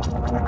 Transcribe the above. Thank you.